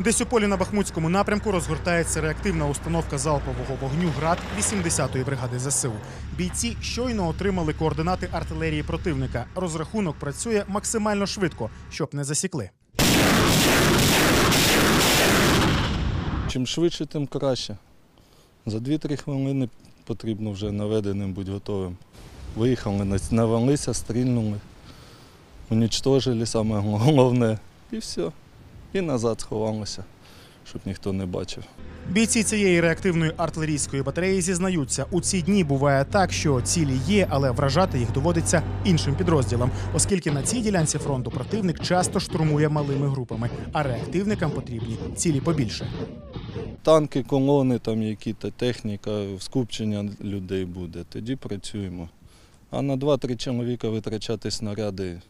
Десь у полі на Бахмутському напрямку розгортається реактивна установка залпового вогню ГРАД 80-ї бригади ЗСУ. Бійці щойно отримали координати артилерії противника. Розрахунок працює максимально швидко, щоб не засікли. Чим швидше, тим краще. За 2-3 хвилини потрібно вже наведеним бути готовим. Виїхали, на- навалися, стрільнули, унічтожили саме головне. І все. І назад сховалися, щоб ніхто не бачив. Бійці цієї реактивної артилерійської батареї зізнаються, у ці дні буває так, що цілі є, але вражати їх доводиться іншим підрозділам, оскільки на цій ділянці фронту противник часто штурмує малими групами, а реактивникам потрібні цілі побільше. Танки, колони, там які-то техніка, скупчення людей буде. Тоді працюємо. А на 2-3 чоловіка витрачати снаряди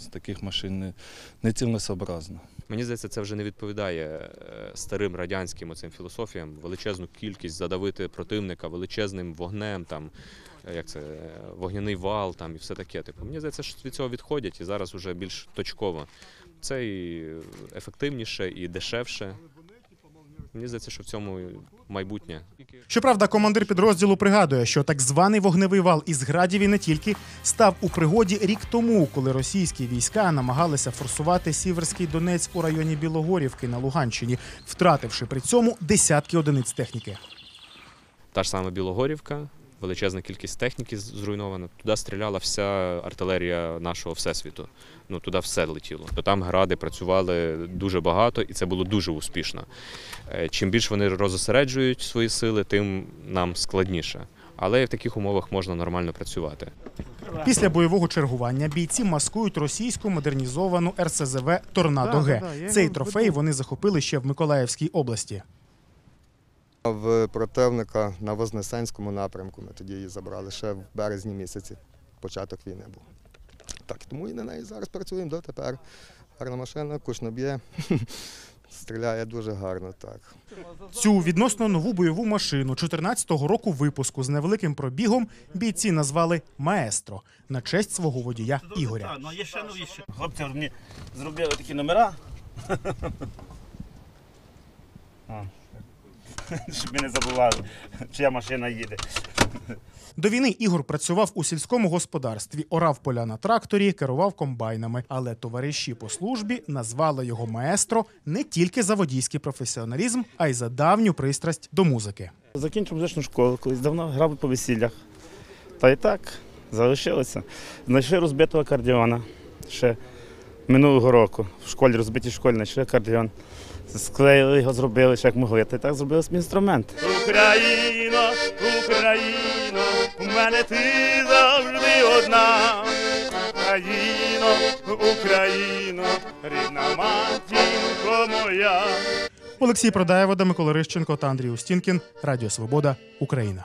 з таких машин не, цілесообразно. Мені здається, це вже не відповідає е, старим радянським оцим філософіям. Величезну кількість задавити противника величезним вогнем, там е, як це вогняний вал, там і все таке. Типу, мені здається, що від цього відходять і зараз вже більш точково. Це і ефективніше, і дешевше. Мені здається, що в цьому майбутнє. Щоправда, командир підрозділу пригадує, що так званий вогневий вал із градів і не тільки став у пригоді рік тому, коли російські війська намагалися форсувати Сіверський Донець у районі Білогорівки на Луганщині, втративши при цьому десятки одиниць техніки. Та ж сама Білогорівка, величезна кількість техніки зруйнована. Туди стріляла вся артилерія нашого всесвіту. Ну туди все летіло. То там гради працювали дуже багато, і це було дуже успішно. Е, Чим більше вони розосереджують свої сили, тим нам складніше. Але в таких умовах можна нормально працювати. Після бойового чергування бійці маскують російську модернізовану РСЗВ Торнадо Г. Цей трофей вони захопили ще в Миколаївській області. В противника на Вознесенському напрямку ми тоді її забрали ще в березні місяці. Початок війни був. Так, тому і на неї зараз працюємо дотепер. Гарна машина, кушно б'є, стріляє дуже гарно. Так. Цю відносно нову бойову машину 14-го року випуску з невеликим пробігом бійці назвали Маестро на честь свого водія Ігоря. Ну є ще новіше. Хлопці мені зробили такі номера. Щоб ми не забували, чия машина їде. До війни Ігор працював у сільському господарстві, орав поля на тракторі, керував комбайнами. Але товариші по службі назвали його маестро не тільки за водійський професіоналізм, а й за давню пристрасть до музики. Закінчив музичну школу, колись давно грав по весіллях. Та й так, залишилося. Знайшли розбитого акордеона ще минулого року. В школі розбитій школі знайшли акордеон. Склеїли його, зробили, ще як могли. Та й так зробили свій інструмент. Україна, Україно, у мене ти завжди одна. Україна, Україна, рідна матінко моя. Олексій Продаєвода, Микола Рищенко та Андрій Устінкін. Радіо Свобода, Україна.